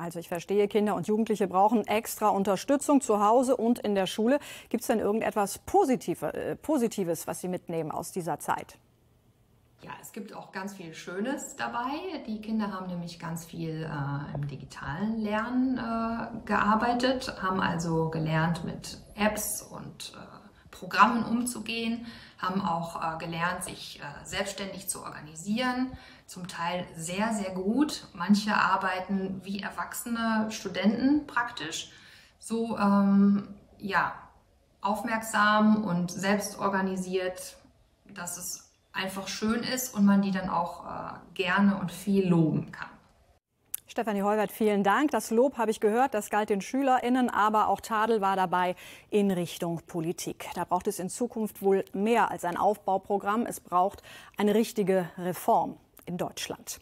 Also ich verstehe, Kinder und Jugendliche brauchen extra Unterstützung zu Hause und in der Schule. Gibt es denn irgendetwas äh, Positives, was Sie mitnehmen aus dieser Zeit? Ja, es gibt auch ganz viel Schönes dabei. Die Kinder haben nämlich ganz viel äh, im digitalen Lernen äh, gearbeitet, haben also gelernt, mit Apps und äh, Programmen umzugehen, haben auch äh, gelernt, sich äh, selbstständig zu organisieren, zum Teil sehr, sehr gut. Manche arbeiten wie erwachsene Studenten praktisch, so ähm, ja, aufmerksam und selbst organisiert, dass es einfach schön ist und man die dann auch äh, gerne und viel loben kann. Stefanie Holwert, vielen Dank. Das Lob habe ich gehört, das galt den SchülerInnen, aber auch Tadel war dabei in Richtung Politik. Da braucht es in Zukunft wohl mehr als ein Aufbauprogramm. Es braucht eine richtige Reform in Deutschland.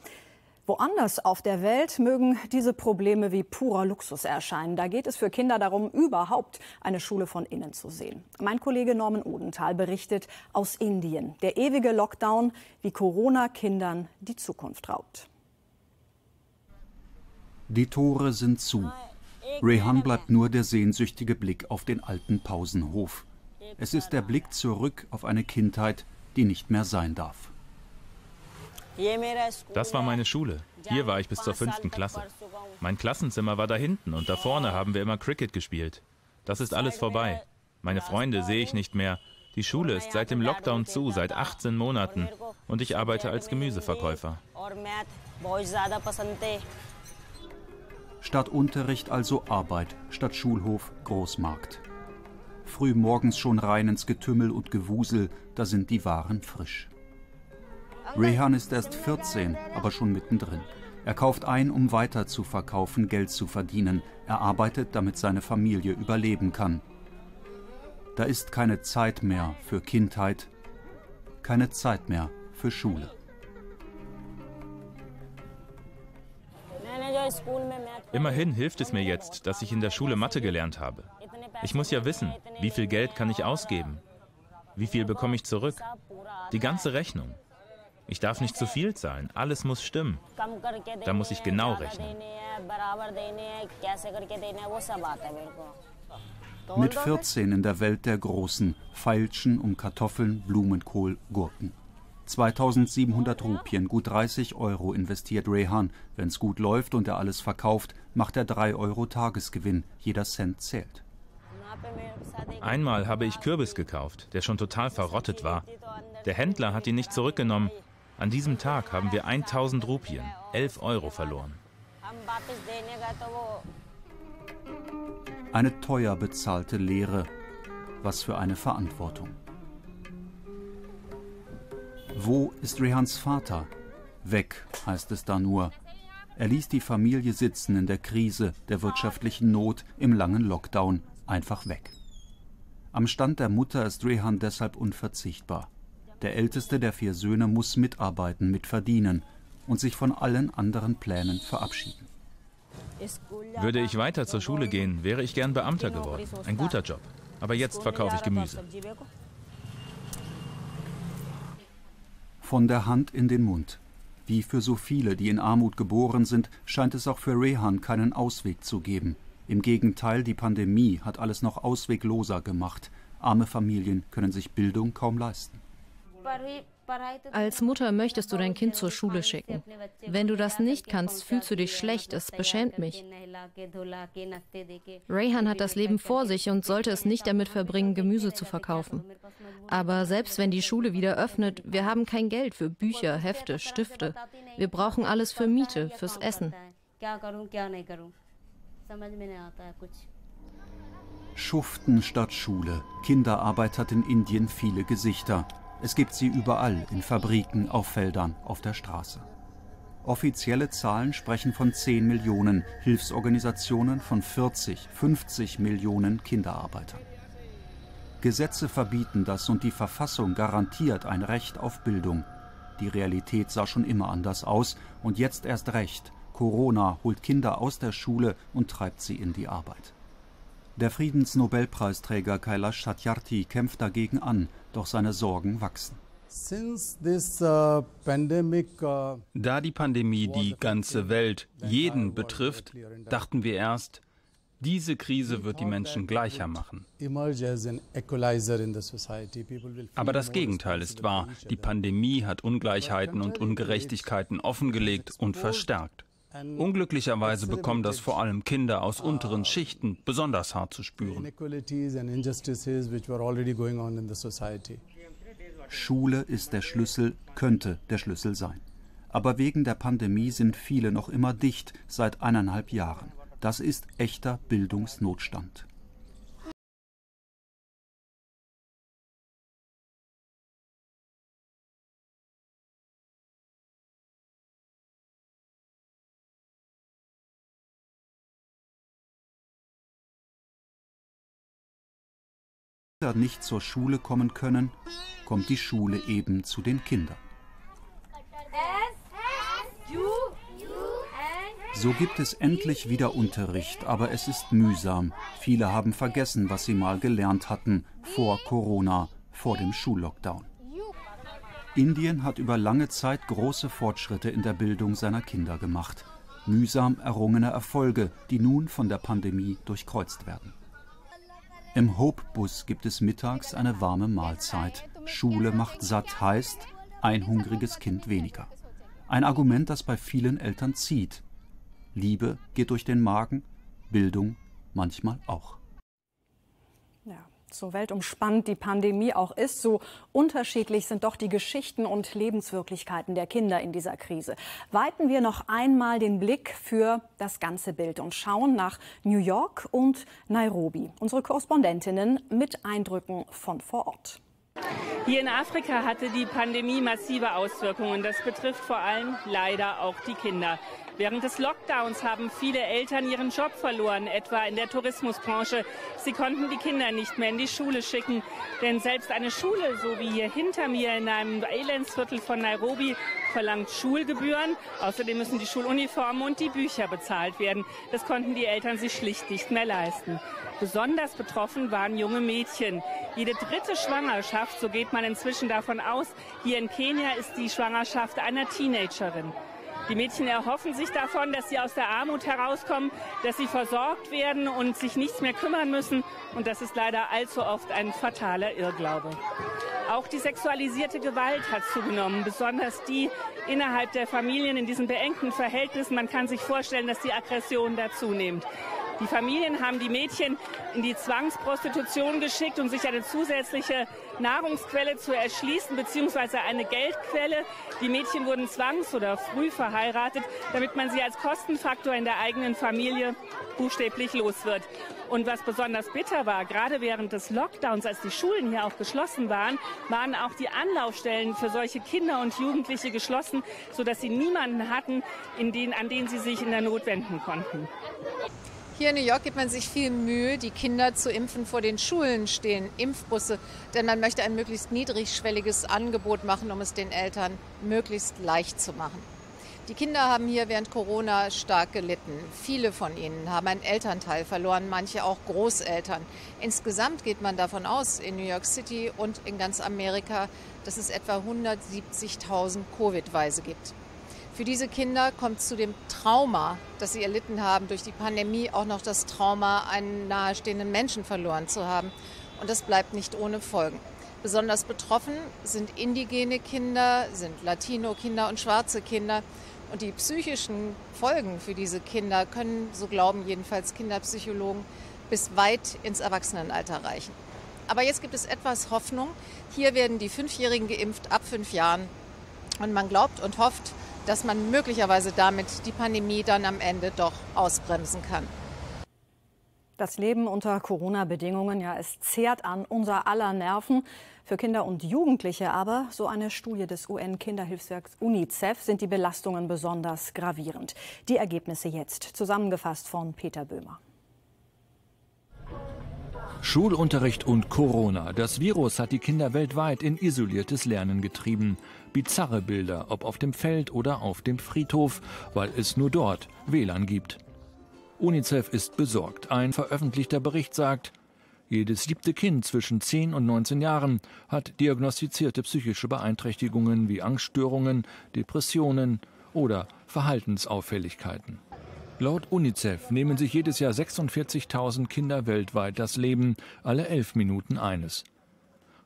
Woanders auf der Welt mögen diese Probleme wie purer Luxus erscheinen. Da geht es für Kinder darum, überhaupt eine Schule von innen zu sehen. Mein Kollege Norman Odenthal berichtet aus Indien. Der ewige Lockdown, wie Corona Kindern die Zukunft raubt. Die Tore sind zu. Rehan bleibt nur der sehnsüchtige Blick auf den alten Pausenhof. Es ist der Blick zurück auf eine Kindheit, die nicht mehr sein darf. Das war meine Schule. Hier war ich bis zur fünften Klasse. Mein Klassenzimmer war da hinten und da vorne haben wir immer Cricket gespielt. Das ist alles vorbei. Meine Freunde sehe ich nicht mehr. Die Schule ist seit dem Lockdown zu, seit 18 Monaten. Und ich arbeite als Gemüseverkäufer. Statt Unterricht also Arbeit, statt Schulhof Großmarkt. Früh morgens schon rein ins Getümmel und Gewusel, da sind die Waren frisch. Rehan ist erst 14, aber schon mittendrin. Er kauft ein, um weiter zu verkaufen, Geld zu verdienen. Er arbeitet, damit seine Familie überleben kann. Da ist keine Zeit mehr für Kindheit, keine Zeit mehr für Schule. Immerhin hilft es mir jetzt, dass ich in der Schule Mathe gelernt habe. Ich muss ja wissen, wie viel Geld kann ich ausgeben? Wie viel bekomme ich zurück? Die ganze Rechnung. Ich darf nicht zu viel zahlen. Alles muss stimmen. Da muss ich genau rechnen. Mit 14 in der Welt der Großen feilschen um Kartoffeln, Blumenkohl, Gurken. 2700 Rupien, gut 30 Euro investiert Rehan. Wenn es gut läuft und er alles verkauft, macht er 3 Euro Tagesgewinn. Jeder Cent zählt. Einmal habe ich Kürbis gekauft, der schon total verrottet war. Der Händler hat ihn nicht zurückgenommen. An diesem Tag haben wir 1000 Rupien, 11 Euro verloren. Eine teuer bezahlte Lehre. Was für eine Verantwortung. Wo ist Rehans Vater? Weg, heißt es da nur. Er ließ die Familie sitzen in der Krise, der wirtschaftlichen Not, im langen Lockdown, einfach weg. Am Stand der Mutter ist Rehan deshalb unverzichtbar. Der älteste der vier Söhne muss mitarbeiten, mitverdienen und sich von allen anderen Plänen verabschieden. Würde ich weiter zur Schule gehen, wäre ich gern Beamter geworden. Ein guter Job. Aber jetzt verkaufe ich Gemüse. Von der Hand in den Mund. Wie für so viele, die in Armut geboren sind, scheint es auch für Rehan keinen Ausweg zu geben. Im Gegenteil, die Pandemie hat alles noch auswegloser gemacht. Arme Familien können sich Bildung kaum leisten. Als Mutter möchtest du dein Kind zur Schule schicken. Wenn du das nicht kannst, fühlst du dich schlecht. Es beschämt mich. Rayhan hat das Leben vor sich und sollte es nicht damit verbringen, Gemüse zu verkaufen. Aber selbst wenn die Schule wieder öffnet, wir haben kein Geld für Bücher, Hefte, Stifte. Wir brauchen alles für Miete, fürs Essen. Schuften statt Schule. Kinderarbeit hat in Indien viele Gesichter. Es gibt sie überall, in Fabriken, auf Feldern, auf der Straße. Offizielle Zahlen sprechen von 10 Millionen, Hilfsorganisationen von 40, 50 Millionen Kinderarbeitern. Gesetze verbieten das und die Verfassung garantiert ein Recht auf Bildung. Die Realität sah schon immer anders aus und jetzt erst recht. Corona holt Kinder aus der Schule und treibt sie in die Arbeit. Der Friedensnobelpreisträger Kailash Satyarthi kämpft dagegen an, doch seine Sorgen wachsen. Uh, uh, da die Pandemie die ganze Welt, jeden betrifft, dachten wir erst, diese Krise wird die Menschen gleicher machen. Aber das Gegenteil ist wahr. Die Pandemie hat Ungleichheiten und Ungerechtigkeiten offengelegt und verstärkt. Unglücklicherweise bekommen das vor allem Kinder aus unteren Schichten besonders hart zu spüren. Schule ist der Schlüssel, könnte der Schlüssel sein. Aber wegen der Pandemie sind viele noch immer dicht seit eineinhalb Jahren. Das ist echter Bildungsnotstand. Nicht zur Schule kommen können, kommt die Schule eben zu den Kindern. So gibt es endlich wieder Unterricht, aber es ist mühsam. Viele haben vergessen, was sie mal gelernt hatten vor Corona, vor dem Schullockdown. Indien hat über lange Zeit große Fortschritte in der Bildung seiner Kinder gemacht. Mühsam errungene Erfolge, die nun von der Pandemie durchkreuzt werden. Im Hope-Bus gibt es mittags eine warme Mahlzeit. Schule macht satt heißt ein hungriges Kind weniger. Ein Argument, das bei vielen Eltern zieht. Liebe geht durch den Magen, Bildung manchmal auch. So weltumspannend die Pandemie auch ist, so unterschiedlich sind doch die Geschichten und Lebenswirklichkeiten der Kinder in dieser Krise. Weiten wir noch einmal den Blick für das ganze Bild und schauen nach New York und Nairobi. Unsere Korrespondentinnen mit Eindrücken von vor Ort. Hier in Afrika hatte die Pandemie massive Auswirkungen. Das betrifft vor allem leider auch die Kinder. Während des Lockdowns haben viele Eltern ihren Job verloren, etwa in der Tourismusbranche. Sie konnten die Kinder nicht mehr in die Schule schicken. Denn selbst eine Schule, so wie hier hinter mir in einem Elendsviertel von Nairobi, verlangt Schulgebühren. Außerdem müssen die Schuluniformen und die Bücher bezahlt werden. Das konnten die Eltern sich schlicht nicht mehr leisten. Besonders betroffen waren junge Mädchen. Jede dritte Schwangerschaft, so geht man inzwischen davon aus, hier in Kenia ist die Schwangerschaft einer Teenagerin. Die Mädchen erhoffen sich davon, dass sie aus der Armut herauskommen, dass sie versorgt werden und sich nichts mehr kümmern müssen. Und das ist leider allzu oft ein fataler Irrglaube. Auch die sexualisierte Gewalt hat zugenommen, besonders die innerhalb der Familien in diesen beengten Verhältnissen. Man kann sich vorstellen, dass die Aggression da zunimmt. Die Familien haben die Mädchen in die Zwangsprostitution geschickt, um sich eine zusätzliche Nahrungsquelle zu erschließen, beziehungsweise eine Geldquelle. Die Mädchen wurden zwangs- oder früh verheiratet, damit man sie als Kostenfaktor in der eigenen Familie buchstäblich los wird. Und was besonders bitter war, gerade während des Lockdowns, als die Schulen hier auch geschlossen waren, waren auch die Anlaufstellen für solche Kinder und Jugendliche geschlossen, sodass sie niemanden hatten, den, an den sie sich in der Not wenden konnten. Hier in New York gibt man sich viel Mühe, die Kinder zu impfen. Vor den Schulen stehen Impfbusse, denn man möchte ein möglichst niedrigschwelliges Angebot machen, um es den Eltern möglichst leicht zu machen. Die Kinder haben hier während Corona stark gelitten. Viele von ihnen haben einen Elternteil verloren, manche auch Großeltern. Insgesamt geht man davon aus, in New York City und in ganz Amerika, dass es etwa 170.000 Covid-Weise gibt. Für diese Kinder kommt zu dem Trauma, das sie erlitten haben durch die Pandemie, auch noch das Trauma, einen nahestehenden Menschen verloren zu haben. Und das bleibt nicht ohne Folgen. Besonders betroffen sind indigene Kinder, sind Latino-Kinder und schwarze Kinder. Und die psychischen Folgen für diese Kinder können, so glauben jedenfalls Kinderpsychologen, bis weit ins Erwachsenenalter reichen. Aber jetzt gibt es etwas Hoffnung. Hier werden die Fünfjährigen geimpft ab fünf Jahren. Und man glaubt und hofft, dass man möglicherweise damit die Pandemie dann am Ende doch ausbremsen kann. Das Leben unter Corona-Bedingungen, ja, es zehrt an unser aller Nerven. Für Kinder und Jugendliche aber, so eine Studie des UN-Kinderhilfswerks UNICEF, sind die Belastungen besonders gravierend. Die Ergebnisse jetzt, zusammengefasst von Peter Böhmer. Schulunterricht und Corona. Das Virus hat die Kinder weltweit in isoliertes Lernen getrieben. Bizarre Bilder, ob auf dem Feld oder auf dem Friedhof, weil es nur dort WLAN gibt. UNICEF ist besorgt. Ein veröffentlichter Bericht sagt, jedes siebte Kind zwischen 10 und 19 Jahren hat diagnostizierte psychische Beeinträchtigungen wie Angststörungen, Depressionen oder Verhaltensauffälligkeiten. Laut UNICEF nehmen sich jedes Jahr 46.000 Kinder weltweit das Leben, alle elf Minuten eines.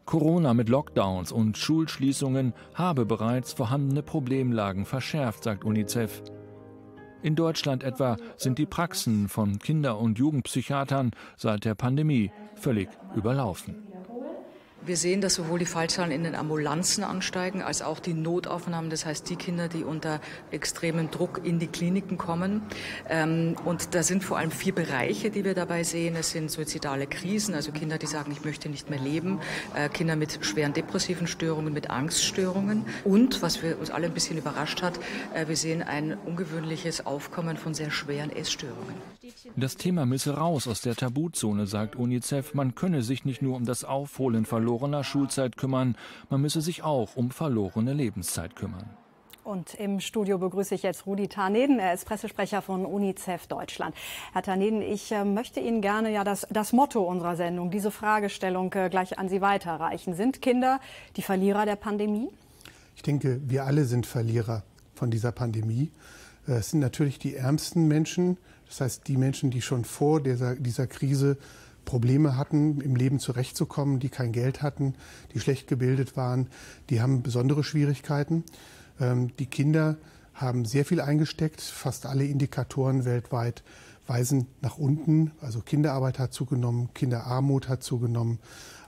Corona mit Lockdowns und Schulschließungen habe bereits vorhandene Problemlagen verschärft, sagt UNICEF. In Deutschland etwa sind die Praxen von Kinder- und Jugendpsychiatern seit der Pandemie völlig überlaufen. Wir sehen, dass sowohl die Fallzahlen in den Ambulanzen ansteigen, als auch die Notaufnahmen, das heißt die Kinder, die unter extremem Druck in die Kliniken kommen. Ähm, und da sind vor allem vier Bereiche, die wir dabei sehen. Es sind suizidale Krisen, also Kinder, die sagen, ich möchte nicht mehr leben, äh, Kinder mit schweren depressiven Störungen, mit Angststörungen. Und, was wir uns alle ein bisschen überrascht hat, äh, wir sehen ein ungewöhnliches Aufkommen von sehr schweren Essstörungen. Das Thema müsse raus aus der Tabuzone, sagt UNICEF. Man könne sich nicht nur um das Aufholen verlorener Schulzeit kümmern, man müsse sich auch um verlorene Lebenszeit kümmern. Und im Studio begrüße ich jetzt Rudi Tarneden. Er ist Pressesprecher von UNICEF Deutschland. Herr Tarneden, ich äh, möchte Ihnen gerne ja das, das Motto unserer Sendung, diese Fragestellung äh, gleich an Sie weiterreichen. Sind Kinder die Verlierer der Pandemie? Ich denke, wir alle sind Verlierer von dieser Pandemie. Äh, es sind natürlich die ärmsten Menschen, das heißt die Menschen, die schon vor dieser, dieser Krise Probleme hatten, im Leben zurechtzukommen, die kein Geld hatten, die schlecht gebildet waren, die haben besondere Schwierigkeiten. Ähm, die Kinder haben sehr viel eingesteckt. Fast alle Indikatoren weltweit weisen nach unten. Also Kinderarbeit hat zugenommen, Kinderarmut hat zugenommen,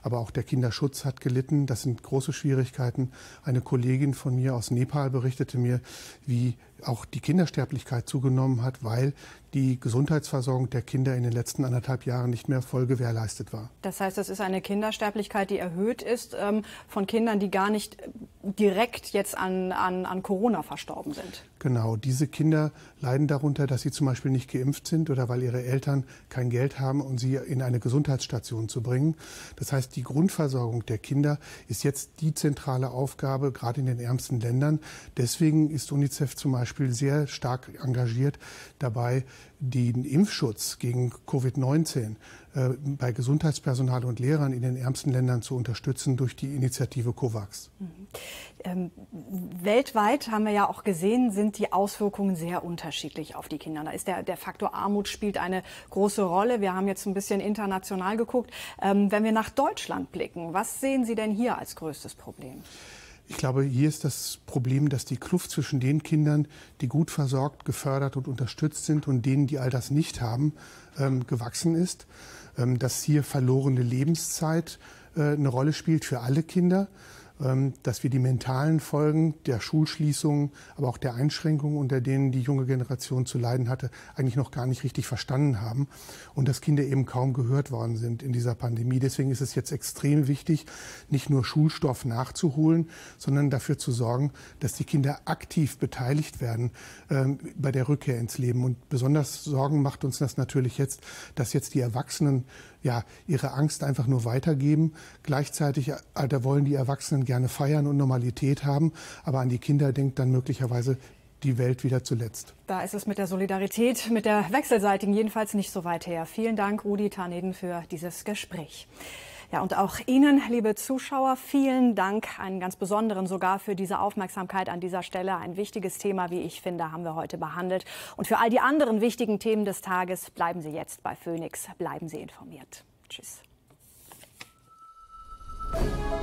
aber auch der Kinderschutz hat gelitten. Das sind große Schwierigkeiten. Eine Kollegin von mir aus Nepal berichtete mir, wie auch die Kindersterblichkeit zugenommen hat, weil die Gesundheitsversorgung der Kinder in den letzten anderthalb Jahren nicht mehr voll gewährleistet war. Das heißt, es ist eine Kindersterblichkeit, die erhöht ist ähm, von Kindern, die gar nicht direkt jetzt an, an, an Corona verstorben sind. Genau, diese Kinder leiden darunter, dass sie zum Beispiel nicht geimpft sind oder weil ihre Eltern kein Geld haben, um sie in eine Gesundheitsstation zu bringen. Das heißt, die Grundversorgung der Kinder ist jetzt die zentrale Aufgabe, gerade in den ärmsten Ländern. Deswegen ist UNICEF zum Beispiel sehr stark engagiert dabei, den Impfschutz gegen Covid-19 äh, bei Gesundheitspersonal und Lehrern in den ärmsten Ländern zu unterstützen durch die Initiative COVAX. Mhm. Ähm, weltweit haben wir ja auch gesehen, sind die Auswirkungen sehr unterschiedlich auf die Kinder. Da ist der, der Faktor Armut spielt eine große Rolle. Wir haben jetzt ein bisschen international geguckt. Ähm, wenn wir nach Deutschland blicken, was sehen Sie denn hier als größtes Problem? Ich glaube, hier ist das Problem, dass die Kluft zwischen den Kindern, die gut versorgt, gefördert und unterstützt sind, und denen, die all das nicht haben, ähm, gewachsen ist. Ähm, dass hier verlorene Lebenszeit äh, eine Rolle spielt für alle Kinder. Ähm, dass wir die mentalen Folgen der Schulschließungen, aber auch der Einschränkungen, unter denen die junge Generation zu leiden hatte, eigentlich noch gar nicht richtig verstanden haben und dass Kinder eben kaum gehört worden sind in dieser Pandemie. Deswegen ist es jetzt extrem wichtig, nicht nur Schulstoff nachzuholen, sondern dafür zu sorgen, dass die Kinder aktiv beteiligt werden ähm, bei der Rückkehr ins Leben. Und besonders Sorgen macht uns das natürlich jetzt, dass jetzt die Erwachsenen ja, ihre Angst einfach nur weitergeben. Gleichzeitig äh, da wollen die Erwachsenen gerne feiern und Normalität haben, aber an die Kinder denkt dann möglicherweise die Welt wieder zuletzt. Da ist es mit der Solidarität, mit der wechselseitigen jedenfalls nicht so weit her. Vielen Dank, Rudi Tarneden, für dieses Gespräch. Ja, und auch Ihnen, liebe Zuschauer, vielen Dank, einen ganz besonderen sogar für diese Aufmerksamkeit an dieser Stelle. Ein wichtiges Thema, wie ich finde, haben wir heute behandelt. Und für all die anderen wichtigen Themen des Tages bleiben Sie jetzt bei Phoenix, bleiben Sie informiert. Tschüss. Musik